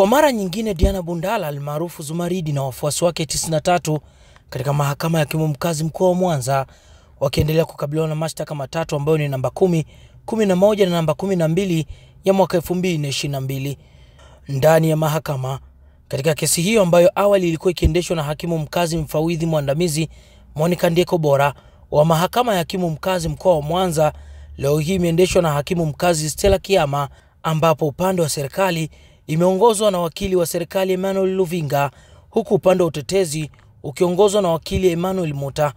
Kwa mara nyingine Diana Bundala almaarufu Zumaridi na wafuasi wake 93 katika mahakama ya hakimu mkazi mkoa wa Mwanza wakiendelea kukabiliwa na mashtaka matatu ambayo ni namba 10, 11 na namba 12 ya mwaka 2022 ndani ya mahakama. Katika kesi hiyo ambayo awali ilikuwa ikiendeshwa na hakimu mkazi mfawidhi mwandamizi Monica Ndieko Bora wa mahakama ya hakimu mkazi mkoa wa Mwanza, leo hii imeendeshwa na hakimu mkazi Stella Kiama, ambapo upande wa serikali imeongozwa na wakili wa serikali Emmanuel Luvinga, huku upande wa utetezi ukiongozwa na wakili Emmanuel Muta.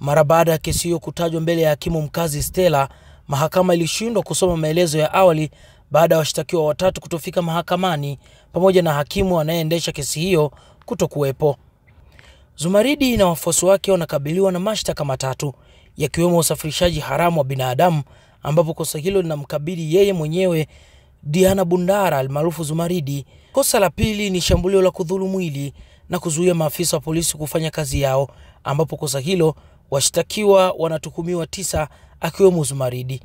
Mara baada ya kesi hiyo kutajwa mbele ya hakimu mkazi Stella, mahakama ilishindwa kusoma maelezo ya awali baada ya washtakiwa watatu kutofika mahakamani pamoja na hakimu anayeendesha kesi hiyo kutokuwepo. Zumaridi na wafuasi wake wanakabiliwa na mashtaka matatu yakiwemo usafirishaji haramu wa binadamu, ambapo kosa hilo linamkabili yeye mwenyewe Diana Bundara almaarufu Zumaridi. Kosa la pili ni shambulio la kudhulu mwili na kuzuia maafisa wa polisi kufanya kazi yao, ambapo kosa hilo washtakiwa wanatuhumiwa tisa akiwemo Zumaridi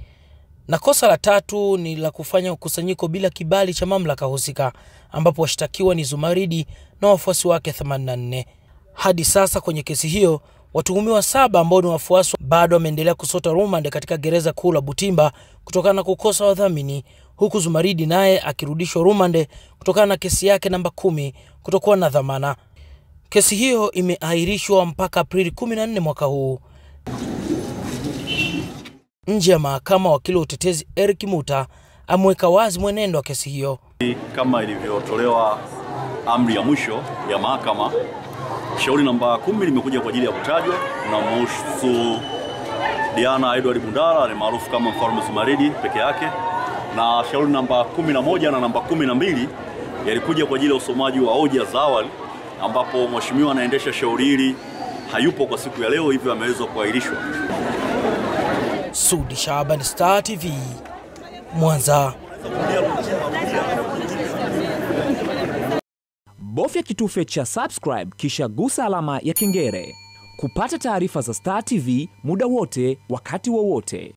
na kosa la tatu ni la kufanya ukusanyiko bila kibali cha mamlaka husika ambapo washtakiwa ni Zumaridi na wafuasi wake 84. Hadi sasa kwenye kesi hiyo watuhumiwa saba ambao ni wafuasi bado wameendelea kusota rumande katika gereza kuu la Butimba kutokana na kukosa wadhamini, huku Zumaridi naye akirudishwa rumande kutokana na kesi yake namba kumi kutokuwa na dhamana. Kesi hiyo imeahirishwa mpaka Aprili 14 mwaka huu. Nje ya mahakama, wakili wa utetezi Eric Muta ameweka wazi mwenendo wa kesi hiyo. Kama ilivyotolewa amri ya mwisho ya mahakama, shauri namba kumi limekuja kwa ajili ya kutajwa na mhusu Diana Edward Bundala ni maarufu kama Mfalme Zumaridi peke yake, na shauri namba kumi na moja na namba kumi na mbili yalikuja kwa ajili ya usomaji wa hoja za awali, ambapo mheshimiwa anaendesha shauri hili hayupo kwa siku ya leo, hivyo ameweza kuahirishwa. Sudi Shaban, Star TV, Mwanza. Bofya kitufe cha subscribe kisha gusa alama ya kengele kupata taarifa za Star TV muda wote wakati wowote.